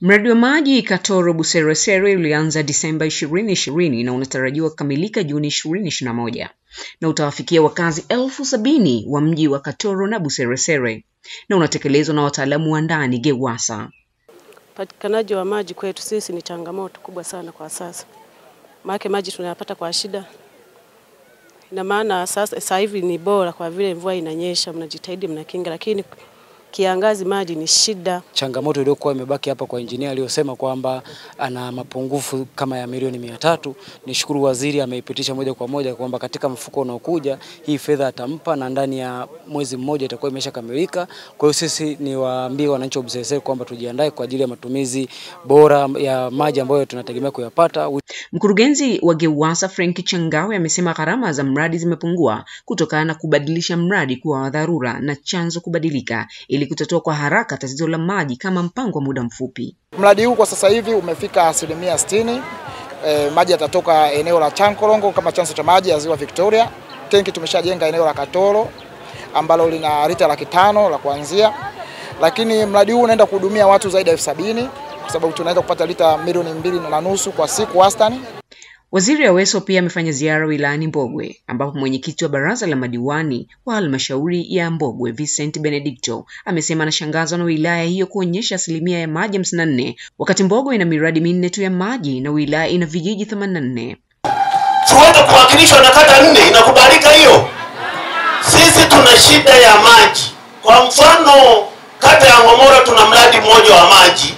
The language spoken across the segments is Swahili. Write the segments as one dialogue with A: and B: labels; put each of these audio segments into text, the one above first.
A: Mradi wa maji Katoro Buseresere ulianza Disemba 2020 na unatarajiwa kukamilika Juni 2021 na utawafikia wakazi elfu sabini wa mji wa Katoro na Buseresere na unatekelezwa na wataalamu wa ndani GEWASA.
B: Upatikanaji wa maji kwetu sisi ni changamoto kubwa sana kwa sasa, maana maji tunayapata kwa shida. Ina maana sasa hivi ni bora kwa vile mvua inanyesha, mnajitahidi mnakinga, lakini kiangazi maji ni shida.
C: Changamoto iliyokuwa imebaki hapa kwa injinia aliyosema kwamba ana mapungufu kama ya milioni mia tatu. Nishukuru waziri ameipitisha moja kwa moja kwamba katika mfuko unaokuja hii fedha atampa na ndani ya mwezi mmoja itakuwa imeshakamilika. Kwa hiyo sisi ni waambie wananchi wa kwamba tujiandae kwa ajili ya matumizi bora ya maji ambayo tunategemea kuyapata.
A: Mkurugenzi wa GEWASA Frank Changawe amesema gharama za mradi zimepungua kutokana na kubadilisha mradi kuwa wa dharura na chanzo kubadilika ili kutatua kwa haraka tatizo la maji kama mpango wa muda mfupi.
D: Mradi huu kwa sasa hivi umefika asilimia sitini. E, maji yatatoka eneo la Chankorongo kama chanzo cha maji ya ziwa Victoria. Tenki tumeshajenga eneo la Katoro ambalo lina lita laki tano la kuanzia, lakini mradi huu unaenda kuhudumia watu zaidi ya elfu sabini kwa sababu tunaweza kupata lita milioni mbili na nusu kwa siku wastani.
A: Waziri Aweso pia amefanya ziara wilayani Mbogwe ambapo mwenyekiti wa baraza la madiwani wa halmashauri ya Mbogwe Vincent Benedicto amesema anashangazwa na wilaya hiyo kuonyesha asilimia ya maji 54 wakati Mbogwe ina miradi minne tu ya maji na wilaya ina vijiji 84.
E: Tuende kuwakilishwa na kata nne, inakubalika hiyo? Sisi tuna shida ya maji. Kwa mfano, kata ya Ng'omora tuna mradi mmoja wa maji,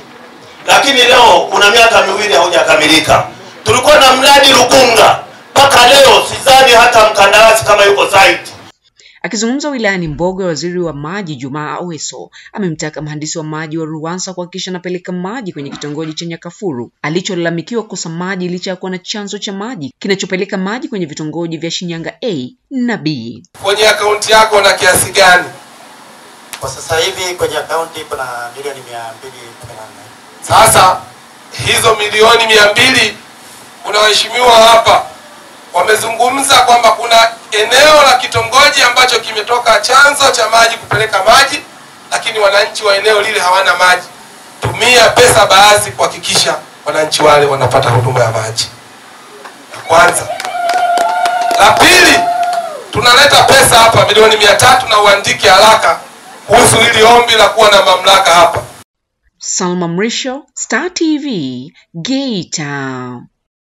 E: lakini leo kuna miaka miwili haujakamilika. Tulikuwa na mradi Rugunga mpaka leo sidhani hata mkandarasi kama yuko site.
A: Akizungumza wilayani Mbogwe, waziri wa maji Jumaa Aweso amemtaka mhandisi wa maji wa Ruwansa kuhakikisha anapeleka maji kwenye kitongoji cha Nyakafuru alicholalamikiwa kukosa maji licha ya kuwa na chanzo cha maji kinachopeleka maji kwenye vitongoji vya Shinyanga A na B.
F: Kwenye akaunti yako na kiasi gani?
G: Kwa sasa hivi kwenye akaunti ipo na milioni mia mbili.
F: Sasa hizo milioni mia mbili kuna waheshimiwa hapa wamezungumza kwamba kuna eneo la kitongoji ambacho kimetoka chanzo cha maji kupeleka maji, lakini wananchi wa eneo lile hawana maji. Tumia pesa baadhi kuhakikisha wananchi wale wanapata huduma ya maji. La kwanza. La pili, tunaleta pesa hapa milioni mia tatu na uandike haraka kuhusu hili ombi la kuwa na mamlaka hapa.
A: Salma Mrisho, Star TV, Geita.